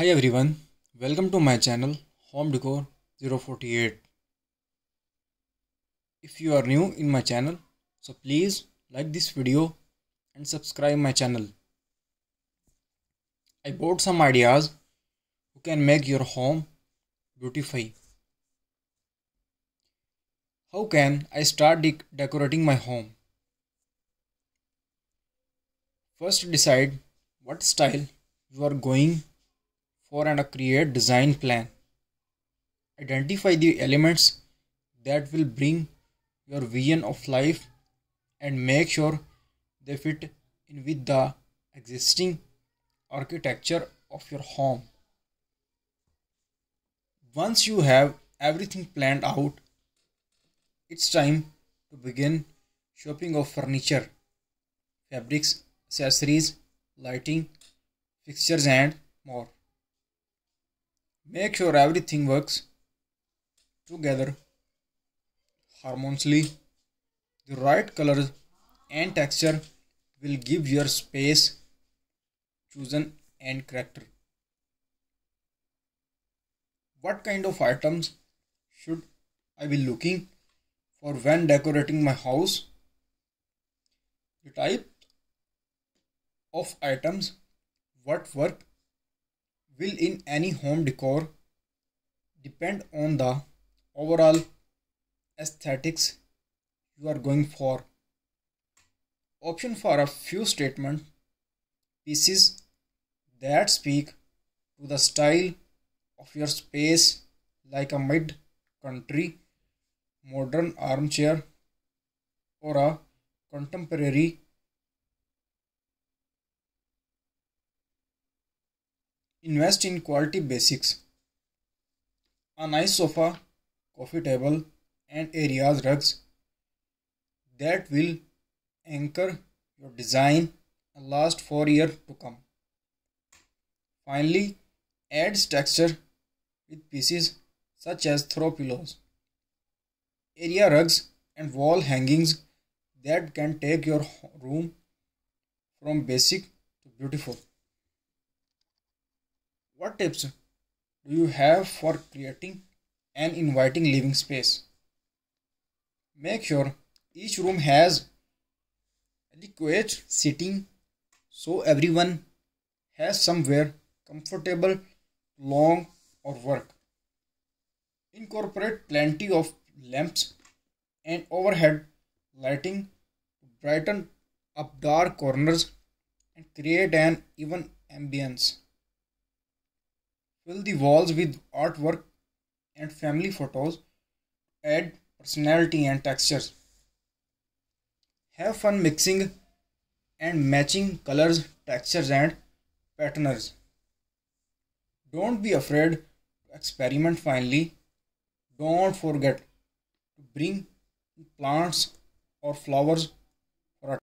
Hi everyone, welcome to my channel Home Decor 048. If you are new in my channel, so please like this video and subscribe my channel. I bought some ideas who can make your home beautify. How can I start de- decorating my home? First decide what style you are going for and a create design plan. Identify the elements that will bring your vision of life and make sure they fit in with the existing architecture of your home. Once you have everything planned out, it's time to begin shopping of furniture, fabrics, accessories, lighting, fixtures, and more. Make sure everything works together harmoniously. The right colors and texture will give your space chosen and character. What kind of items should I be looking for when decorating my house? The type of items what work will in any home decor depend on the overall aesthetics you are going for. Option for a few statement pieces that speak to the style of your space like a mid century modern armchair or a contemporary Invest in quality basics. A nice sofa, coffee table, and areas rugs that will anchor your design and last for years to come. Finally, add texture with pieces such as throw pillows, area rugs, and wall hangings that can take your room from basic to beautiful. What tips do you have for creating an inviting living space? Make sure each room has adequate seating so everyone has somewhere comfortable long or work. Incorporate plenty of lamps and overhead lighting to brighten up dark corners and create an even ambience. Fill the walls with artwork and family photos add personality and textures. Have fun mixing and matching colors, textures, and patterns. Don't be afraid to experiment finally. Don't forget to bring plants or flowers